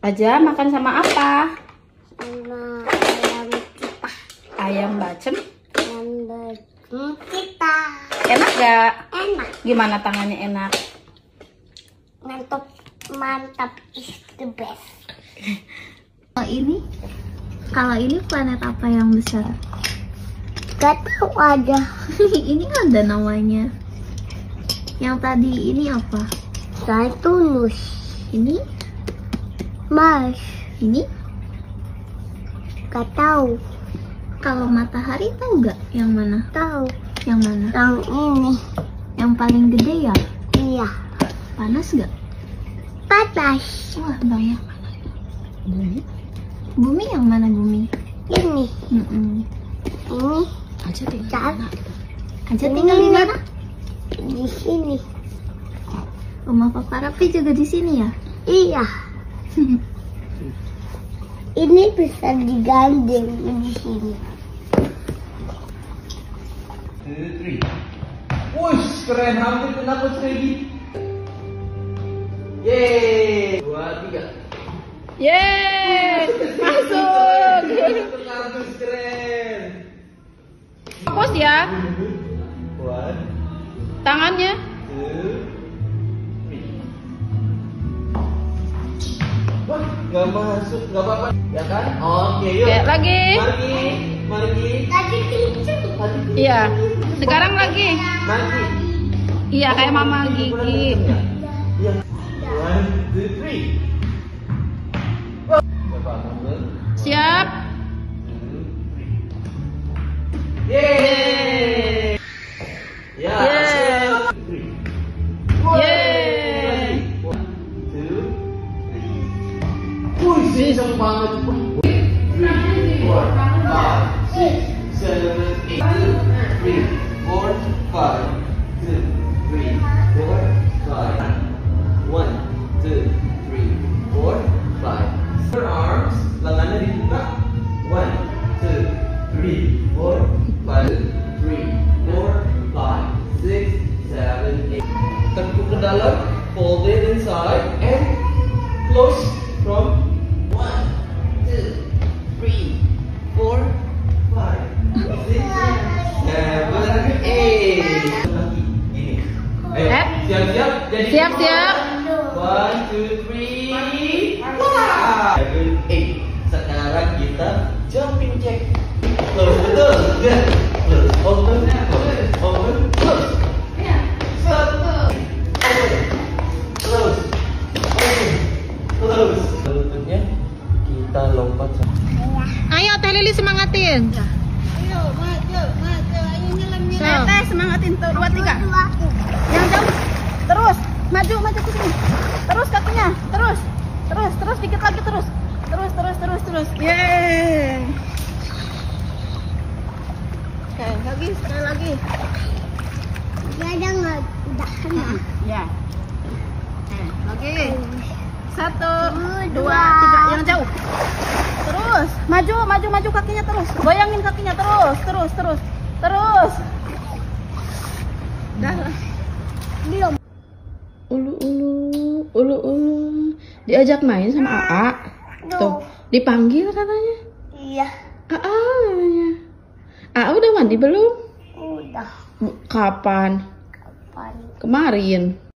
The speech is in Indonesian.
Aja makan sama apa? Sama ayam kita. Ayam bacem. Ayam bacem kita. Enak gak? Enak. Gimana tangannya enak? Mantap. Mantap is the best. Kalau ini, kalau ini planet apa yang besar? Gak tahu aja. ini ada namanya. Yang tadi ini apa? Saturnus. Ini, Mars. ini. Gak tahu. Kalau matahari tahu gak yang mana? Tahu. Yang mana? Yang ini. Yang paling gede ya? Iya. Panas gak? Panas. Wah banyak. Bumi yang mana bumi? Ini. Mm-mm. Ini. Aja. Cat. Aja tinggal di mana? mana? Di sini. Rumah Papa Rapi juga di sini ya? Iya. Ini bisa digandeng di sini. Wush, keren. Hampir kena bus ready. Yeay. Dua, tiga. Yeay! Masuk! Kardus keren. Fokus ya. One, Tangannya. two, Nggak masuk, nggak apa-apa, ya kan? Oke, yuk. Kayak lagi. Mari, mari, Tadi kenceng. mari, Iya. Sekarang lagi. mari. Iya, kayak mama gigi. Wih, kenceng banget. Three, four, five, six, seven, eight. Three, four, five, two, three, four, five. One, two, three, four, five. Your arms, lengannya dibuka. One, two, three, four, five, three, four, five, six, seven, eight. Tekuk ke dalam, fold it inside, and close from gini. Ayo, Eh. siap-siap. Jadi Siap, siap. One, two, three, eight. Sekarang kita jumping jack. Betul. Open, close. Kita lompat. Ayo Teh Lili semangatin. Ayo, maju, maju. Semangatin tuh dua tiga. Yang jauh. Terus, maju maju ke sini. Terus kakinya, terus. Terus, terus dikit lagi terus. Terus, terus, terus, terus. Yeay. Oke, lagi, sekali lagi. Gak ada nggak? Udah kena. Ya. Oke, lagi. Satu, Dua. dua, tiga. Terus, maju, maju, maju kakinya terus. Goyangin kakinya terus, terus, terus, terus. Dah. Belum. Ulu ulu, ulu ulu. Diajak main sama AA. Tuh, dipanggil katanya. Iya. AA namanya. AA udah mandi belum? Udah. Kapan? Kapan? Kemarin.